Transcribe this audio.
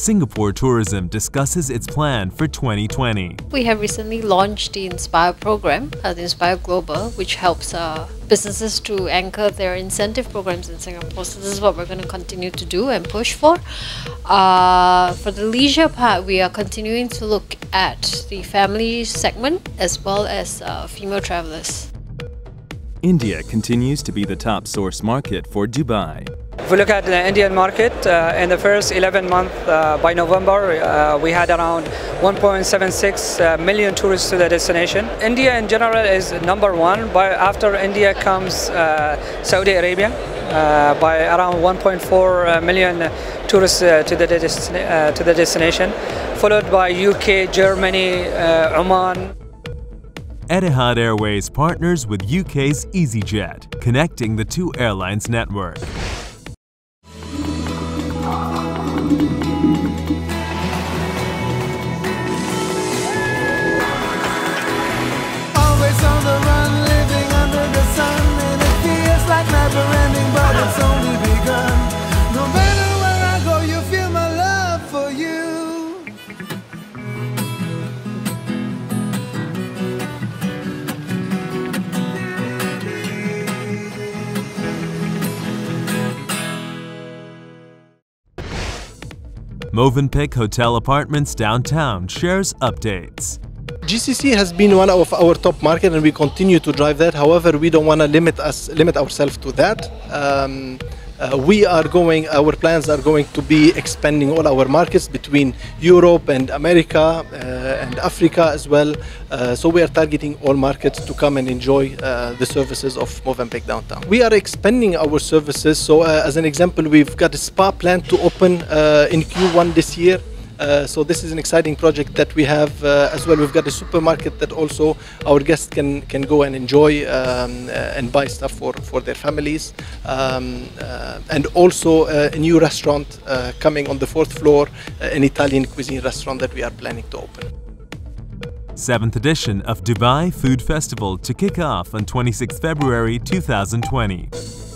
Singapore Tourism discusses its plan for 2020. We have recently launched the Inspire program, uh, the Inspire Global, which helps uh, businesses to anchor their incentive programs in Singapore. So this is what we're going to continue to do and push for. Uh, for the leisure part, we are continuing to look at the family segment as well as uh, female travelers. India continues to be the top source market for Dubai. If we look at the Indian market, uh, in the first 11 months uh, by November, uh, we had around 1.76 uh, tourists to the destination. India in general is number one, but after India comes uh, Saudi Arabia uh, by around 1.4 million tourists to, the to the destination, followed by UK, Germany, Oman. Etihad Airways partners with UK's EasyJet, connecting the two airlines network. Movenpick Hotel Apartments downtown shares updates. GCC has been one of our top market and we continue to drive that. However, we don't want to limit us limit ourselves to that. Um, uh, we are going, our plans are going to be expanding all our markets between Europe and America uh, and Africa as well. Uh, so we are targeting all markets to come and enjoy uh, the services of Movenpick Downtown. We are expanding our services. So uh, as an example, we've got a spa plan to open in Q1 this year. Uh, so this is an exciting project that we have uh, as well. We've got a supermarket that also our guests can can go and enjoy um, uh, and buy stuff for for their families, um, and also a new restaurant coming on the fourth floor, an Italian cuisine restaurant that we are planning to open. Seventh edition of Dubai Food Festival to kick off on 26 February 2020.